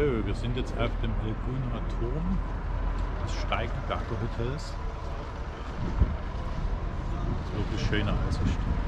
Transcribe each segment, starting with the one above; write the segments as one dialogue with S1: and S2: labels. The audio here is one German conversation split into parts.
S1: So, wir sind jetzt auf dem Elguna Turm des Steigenberger Hotels. Das ist wirklich schöne Aussicht.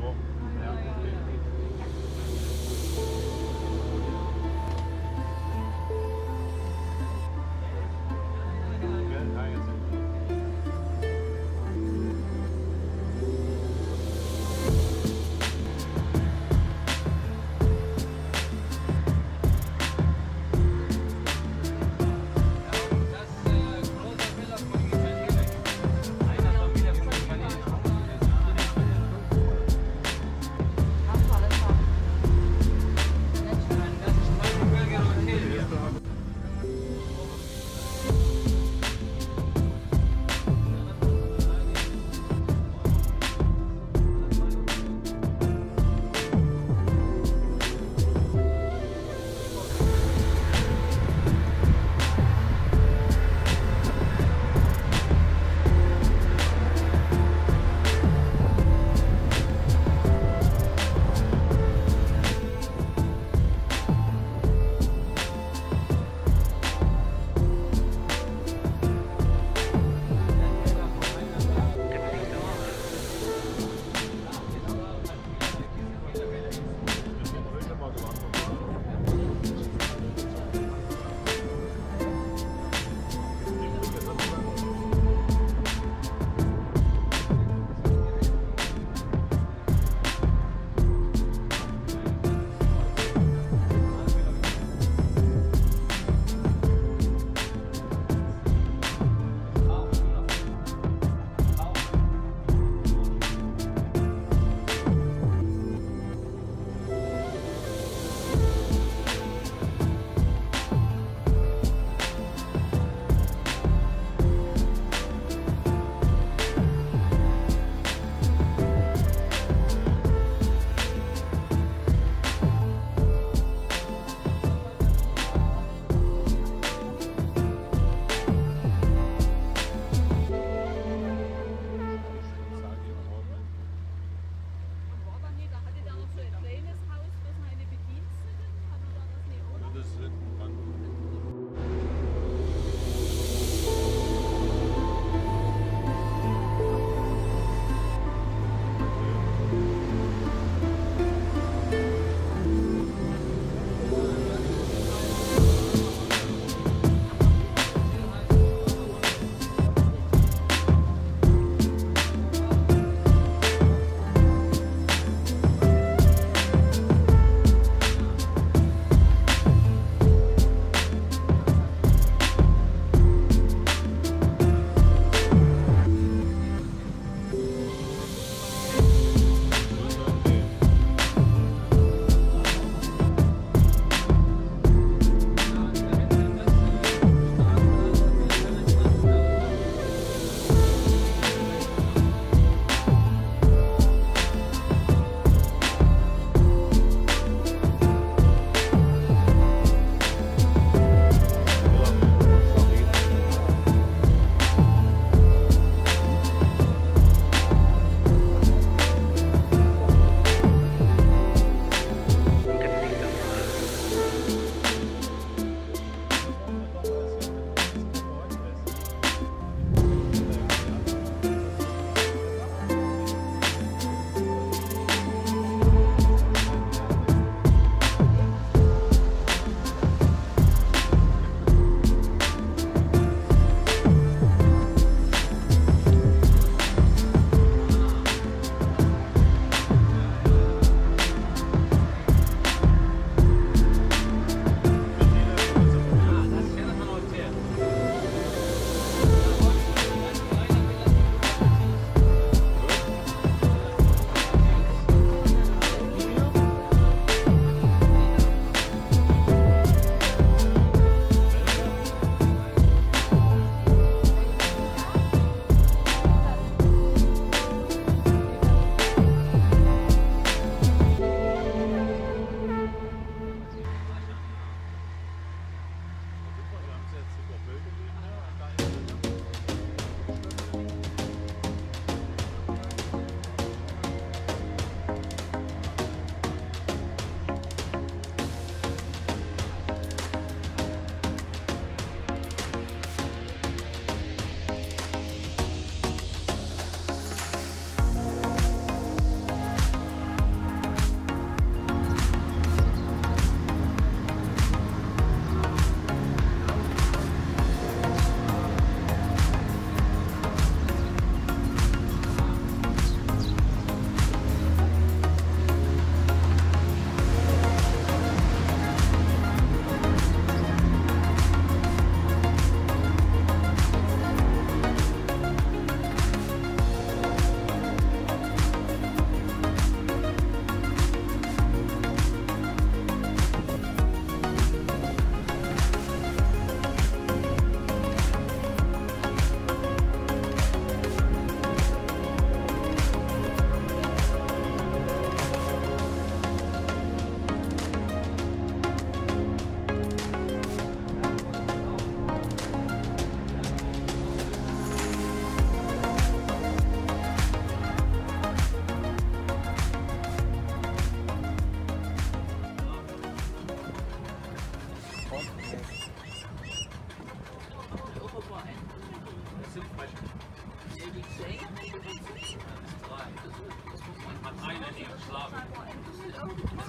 S2: cool. Yeah.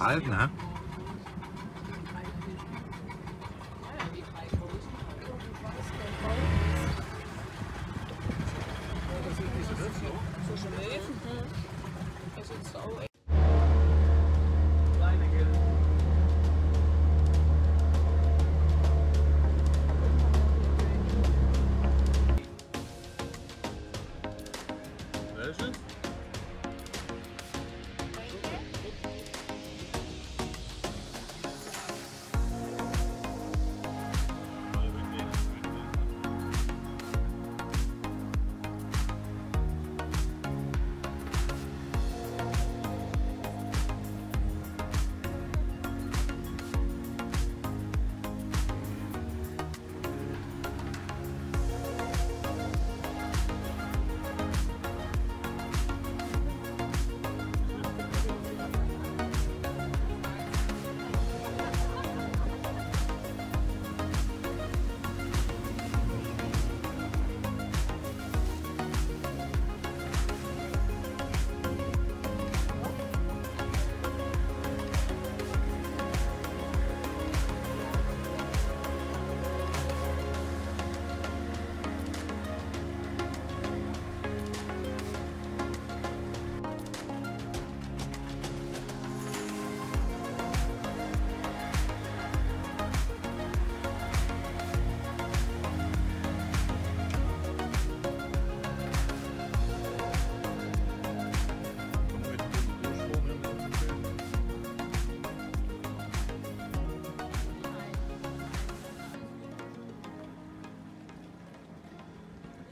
S1: Kalt, ne?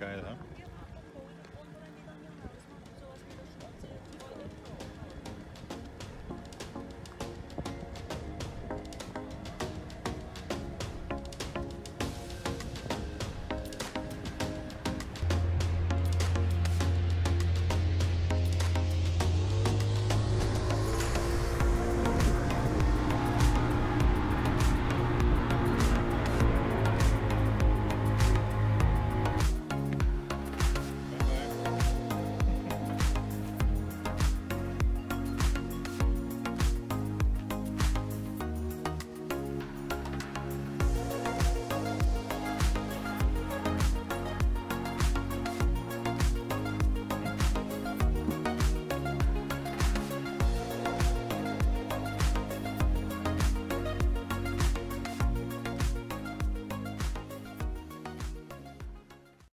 S3: geil, ne?